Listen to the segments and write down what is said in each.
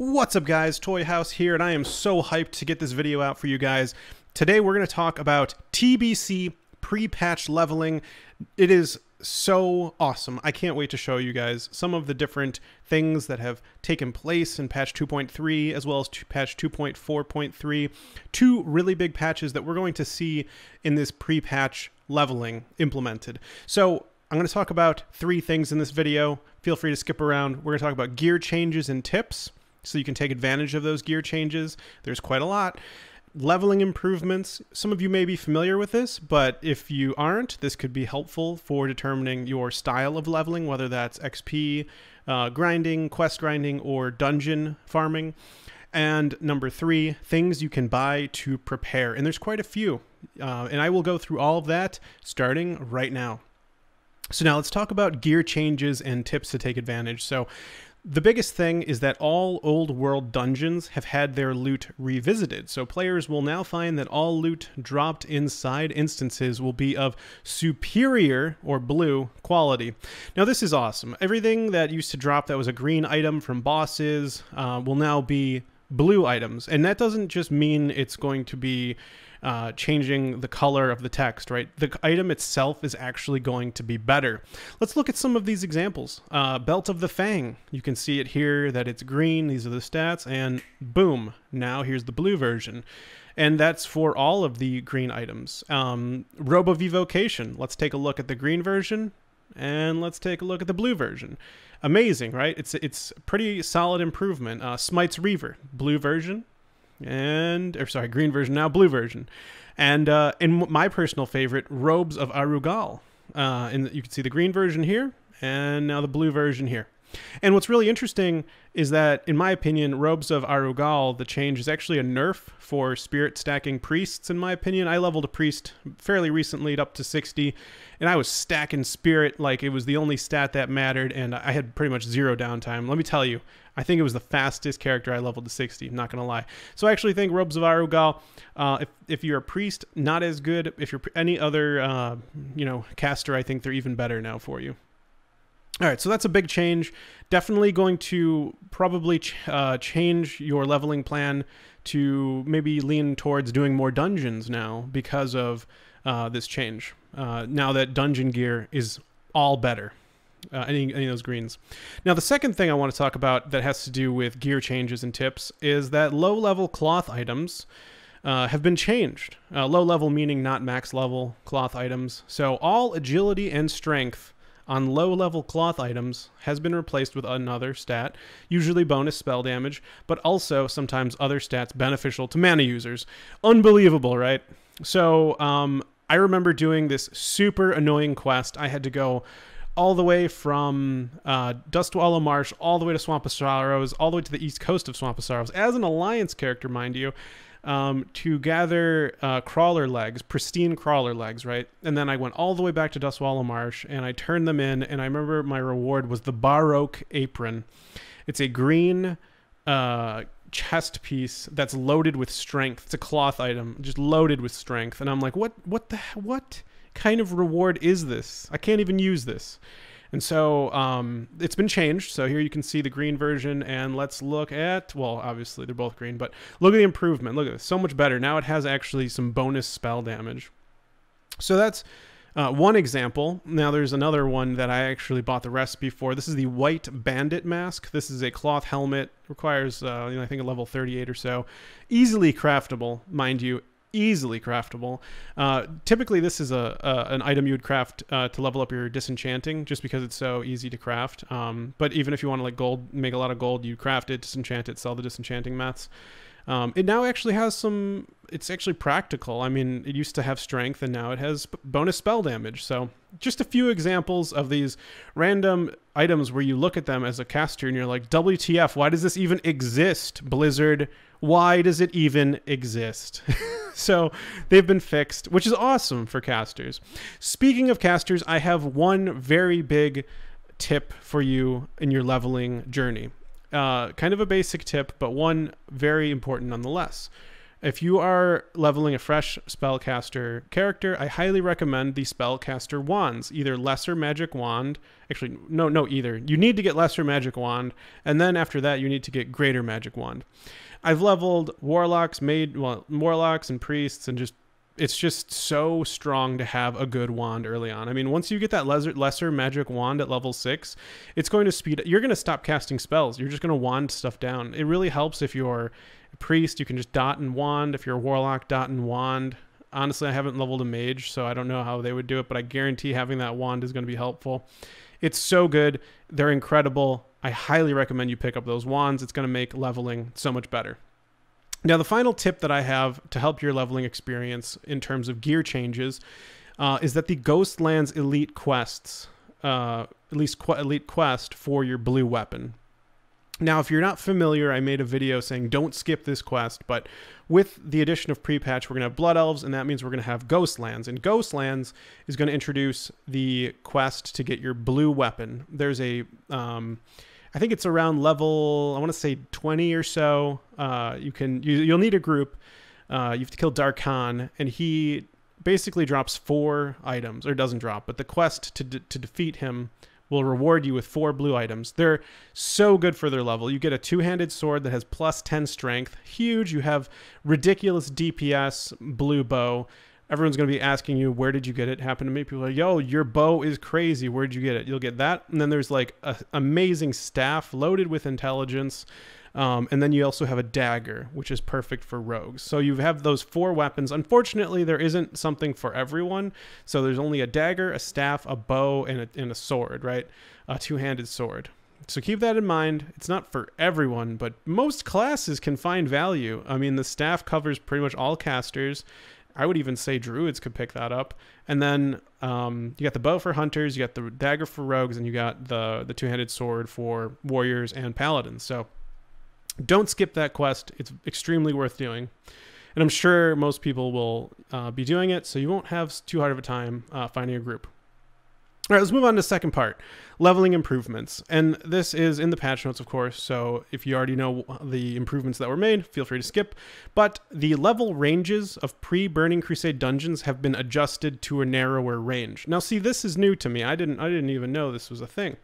What's up guys, Toyhouze here, and I am so hyped to get this video out for you guys. Today we're going to talk about TBC pre-patch leveling. It is so awesome. I can't wait to show you guys some of the different things that have taken place in patch 2.3 as well as patch 2.4.3. Two really big patches that we're going to see in this pre-patch leveling implemented. So I'm going to talk about three things in this video. Feel free to skip around. We're going to talk about gear changes and tips so you can take advantage of those gear changes. There's quite a lot. Leveling improvements. Some of you may be familiar with this, but if you aren't, this could be helpful for determining your style of leveling, whether that's XP, uh, grinding, quest grinding, or dungeon farming. And number three, things you can buy to prepare. And there's quite a few. Uh, and I will go through all of that starting right now. So now let's talk about gear changes and tips to take advantage. So the biggest thing is that all old world dungeons have had their loot revisited, so players will now find that all loot dropped inside instances will be of superior or blue quality. Now, this is awesome. Everything that used to drop that was a green item from bosses uh, will now be blue items, and that doesn't just mean it's going to be uh, changing the color of the text, right? The item itself is actually going to be better. Let's look at some of these examples. Uh, Belt of the Fang. You can see it here that it's green. These are the stats. And boom, now here's the blue version. And that's for all of the green items. Um, Robe of Evocation. Let's take a look at the green version. And let's take a look at the blue version. Amazing, right? It's it's pretty solid improvement. Uh, Smite's Reaver, blue version, and or sorry, green version now, blue version, and uh, in my personal favorite, Robes of Arugal. Uh, and you can see the green version here, and now the blue version here. And what's really interesting is that, in my opinion, Robes of Arugal, the change is actually a nerf for spirit stacking priests, in my opinion. I leveled a priest fairly recently up to 60, and I was stacking spirit like it was the only stat that mattered, and I had pretty much zero downtime. Let me tell you, I think it was the fastest character I leveled to 60, I'm not going to lie. So I actually think Robes of Arugal, uh, if, if you're a priest, not as good. If you're any other, uh, you know, caster, I think they're even better now for you. All right, so that's a big change. Definitely going to probably ch uh, change your leveling plan to maybe lean towards doing more dungeons now because of uh, this change. Uh, now that dungeon gear is all better. Uh, any, any of those greens. Now, the second thing I want to talk about that has to do with gear changes and tips is that low level cloth items uh, have been changed. Uh, low level meaning not max level cloth items. So, all agility and strength on low level cloth items has been replaced with another stat, usually bonus spell damage, but also sometimes other stats beneficial to mana users. Unbelievable, right? So, um, I remember doing this super annoying quest. I had to go all the way from uh, Dustwallow Marsh all the way to Swamp of Sorrows, all the way to the east coast of Swamp of Sorrows, as an Alliance character, mind you um, to gather uh, crawler legs, pristine crawler legs, right? And then I went all the way back to Dustwallow Marsh and I turned them in. And I remember my reward was the Baroque apron. It's a green uh, chest piece that's loaded with strength. It's a cloth item, just loaded with strength. And I'm like, what? What the? What kind of reward is this? I can't even use this. And so um, it's been changed. So here you can see the green version, and let's look at, well, obviously they're both green, but look at the improvement. Look at this, so much better. Now it has actually some bonus spell damage. So that's uh, one example. Now there's another one that I actually bought the recipe for. This is the White Bandit Mask. This is a cloth helmet. Requires, uh, you know, I think a level 38 or so. Easily craftable, mind you easily craftable. Uh, typically, this is a, a, an item you would craft uh, to level up your disenchanting, just because it's so easy to craft. Um, but even if you want to like gold, make a lot of gold, you craft it, disenchant it, sell the disenchanting mats. Um, it now actually has some. It's actually practical. I mean, it used to have strength, and now it has bonus spell damage. So, just a few examples of these random items where you look at them as a caster and you're like, "WTF? Why does this even exist, Blizzard? Why does it even exist?" so they've been fixed, which is awesome for casters. Speaking of casters, I have one very big tip for you in your leveling journey. Uh, kind of a basic tip, but one very important nonetheless. If you are leveling a fresh spellcaster character, I highly recommend the spellcaster wands, either lesser magic wand. Actually, no, no, either. You need to get lesser magic wand, and then after that, you need to get greater magic wand. I've leveled warlocks, made well, warlocks and priests, and just it's just so strong to have a good wand early on. I mean, once you get that lesser, lesser magic wand at level six, it's going to speed. You're going to stop casting spells. You're just going to wand stuff down. It really helps if you're a priest. You can just dot and wand. If you're a warlock, dot and wand. Honestly, I haven't leveled a mage, so I don't know how they would do it, but I guarantee having that wand is going to be helpful. It's so good. They're incredible. I highly recommend you pick up those wands. It's going to make leveling so much better. Now, the final tip that I have to help your leveling experience in terms of gear changes uh, is that the Ghostlands Elite quests, uh, at least qu- Elite quest for your blue weapon. Now, if you're not familiar, I made a video saying don't skip this quest, but with the addition of pre-patch, we're going to have Blood Elves, and that means we're going to have Ghostlands. And Ghostlands is going to introduce the quest to get your blue weapon. There's a um, I think it's around level I want to say 20 or so. Uh, you can you, you'll need a group. Uh, you have to kill Dar'Khan, and he basically drops four items, or doesn't drop, but the quest to to defeat him will reward you with four blue items. They're so good for their level. You get a two-handed sword that has plus 10 strength, huge. You have ridiculous DPS blue bow everyone's going to be asking you where did you get it? Happen to me. People are like yo your bow is crazy. Where did you get it? You'll get that and then there's like an amazing staff loaded with intelligence um, and then you also have a dagger which is perfect for rogues. So you have those four weapons. Unfortunately there isn't something for everyone. So there's only a dagger a staff a bow and a, and a sword right? A two-handed sword. So keep that in mind. It's not for everyone, but most classes can find value. I mean, the staff covers pretty much all casters. I would even say druids could pick that up. And then um, you got the bow for hunters, you got the dagger for rogues, and you got the the two handed sword for warriors and paladins. So don't skip that quest. It's extremely worth doing. And I'm sure most people will uh, be doing it, so you won't have too hard of a time uh, finding a group. All right, let's move on to the second part leveling improvements. And this is in the patch notes, of course. So if you already know the improvements that were made, feel free to skip. But the level ranges of pre Burning Crusade dungeons have been adjusted to a narrower range. Now, see, this is new to me. I didn't, I didn't even know this was a thing.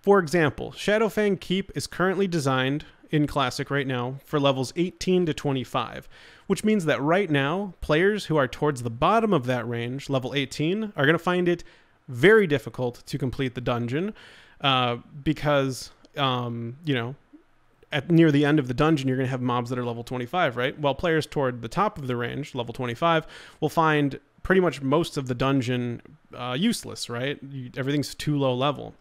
For example, Shadowfang Keep is currently designed in Classic right now for levels 18 to 25, which means that right now, players who are towards the bottom of that range, level 18, are going to find it very difficult to complete the dungeon uh, because um, you know at near the end of the dungeon you're going to have mobs that are level 25 right? Well, players toward the top of the range level 25 will find pretty much most of the dungeon uh, useless right? You, everything's too low level.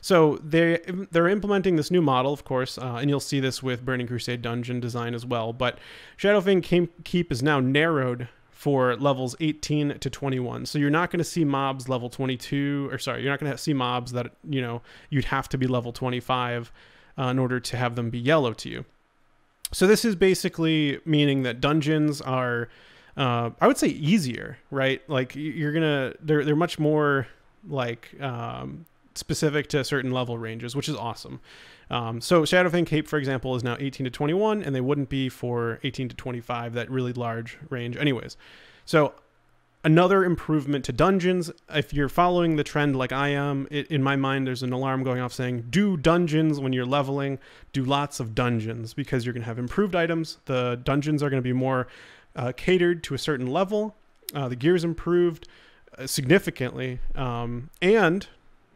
So they they're implementing this new model of course uh, and you'll see this with burning crusade dungeon design as well but shadowfang keep is now narrowed for levels 18 to 21. So you're not going to see mobs level 22 or sorry, you're not going to see mobs that, you know, you'd have to be level 25 uh, in order to have them be yellow to you. So this is basically meaning that dungeons are uh, I would say easier, right? Like you're going to they're they're much more like um, specific to certain level ranges, which is awesome. Um, so Shadowfang Keep, for example, is now 18 to 21, and they wouldn't be for 18 to 25, that really large range anyways. So another improvement to dungeons. If you're following the trend like I am, it, in my mind, there's an alarm going off saying, do dungeons when you're leveling, do lots of dungeons because you're going to have improved items. The dungeons are going to be more uh, catered to a certain level. Uh, the gear is improved uh, significantly. Um, and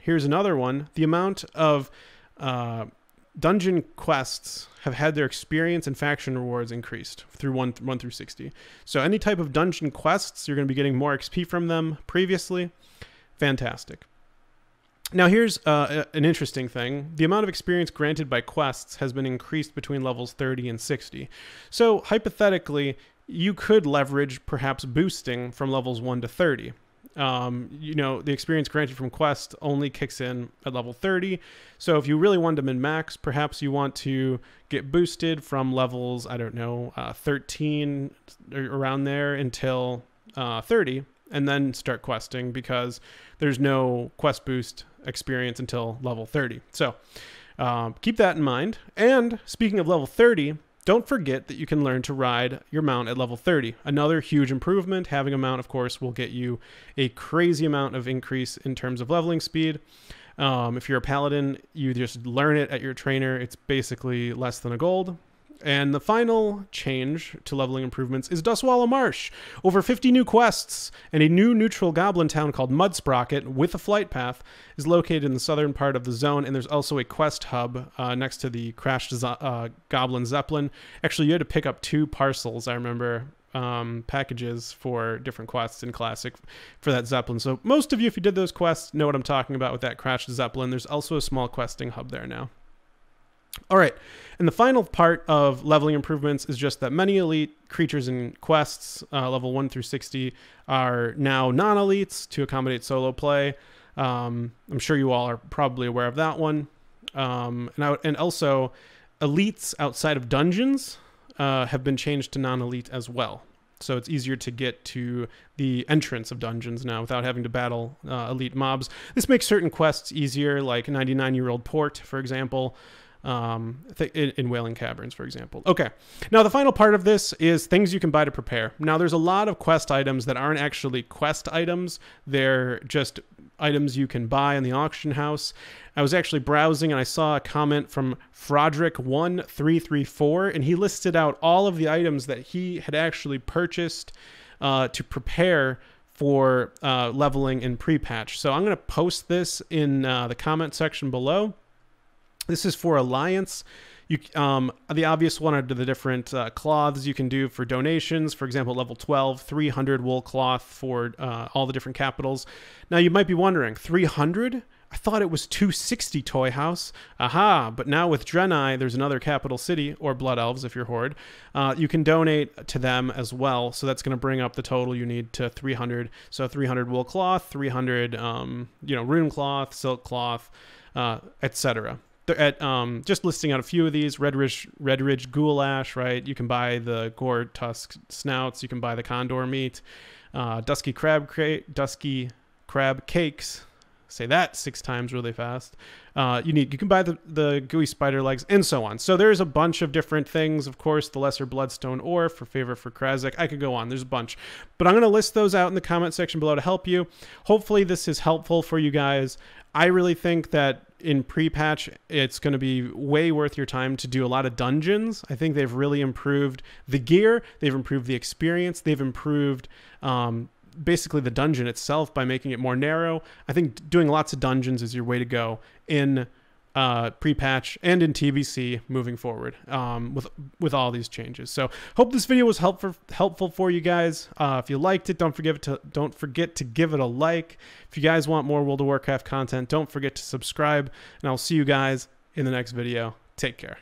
here's another one the amount of uh, dungeon quests have had their experience and faction rewards increased through 1, 1 through 60. So any type of dungeon quests, you're going to be getting more XP from them previously. Fantastic. Now here's uh, an interesting thing. The amount of experience granted by quests has been increased between levels 30 and 60. So hypothetically, you could leverage perhaps boosting from levels 1 to 30 um, you know, the experience granted from Quest only kicks in at level 30. So if you really want to min max, perhaps you want to get boosted from levels, I don't know, uh, 13 around there until uh, 30, and then start questing because there's no quest boost experience until level 30. So um, keep that in mind. And speaking of level 30, don't forget that you can learn to ride your mount at level 30. Another huge improvement. Having a mount, of course, will get you a crazy amount of increase in terms of leveling speed. Um, if you're a paladin, you just learn it at your trainer. It's basically less than a gold. And the final change to leveling improvements is Dustwallow Marsh. Over 50 new quests and a new neutral goblin town called Mudsprocket with a flight path is located in the southern part of the zone. And there's also a quest hub uh, next to the crashed uh, goblin zeppelin. Actually, you had to pick up two parcels, I remember, um, packages for different quests in Classic for that Zeppelin. So most of you, if you did those quests, know what I'm talking about with that crashed Zeppelin. There's also a small questing hub there now. All right, and the final part of leveling improvements is just that many elite creatures and quests, uh, level 1 through 60, are now non-elites to accommodate solo play. Um, I'm sure you all are probably aware of that one. Um, and, I, and also, elites outside of dungeons uh, have been changed to non-elite as well. So it's easier to get to the entrance of dungeons now without having to battle uh, elite mobs. This makes certain quests easier, like 99 year old port, for example um, in, in Wailing Caverns, for example. Okay, now the final part of this is things you can buy to prepare. Now, there's a lot of quest items that aren't actually quest items, they're just items you can buy in the auction house. I was actually browsing and I saw a comment from Frodrick1334, and he listed out all of the items that he had actually purchased uh, to prepare for uh, leveling in pre-patch. So I'm going to post this in uh, the comment section below. This is for Alliance. You, um, the obvious one are the different uh, cloths you can do for donations. For example, level 12, 300 wool cloth for uh, all the different capitals. Now, you might be wondering, 300? I thought it was 260 Toyhouze. Aha! But now with Draenei, there's another capital city, or Blood Elves if you're Horde. Uh, you can donate to them as well. So that's going to bring up the total you need to 300. So 300 wool cloth, 300, um, you know, rune cloth, silk cloth, uh, etc at um, just listing out a few of these Redridge red ridge goulash right? You can buy the Goretusk snouts. You can buy the condor meat. Uh, dusky crab crate dusky crab cakes. Say that six times really fast. Uh, you need you can buy the, the gooey spider legs and so on. So there's a bunch of different things. Of course the lesser bloodstone ore for favor for Krazek I could go on. There's a bunch. But I'm to list those out in the comment section below to help you. Hopefully this is helpful for you guys. I really think that in pre-patch it's going to be way worth your time to do a lot of dungeons. I think they've really improved the gear they've improved the experience they've improved um, basically the dungeon itself by making it more narrow. I think doing lots of dungeons is your way to go in uh, pre-patch and in TBC moving forward um, with with all these changes. So hope this video was helpful helpful for you guys. Uh, if you liked it, don't forget to don't forget to give it a like. If you guys want more World of Warcraft content, don't forget to subscribe. And I'll see you guys in the next video. Take care.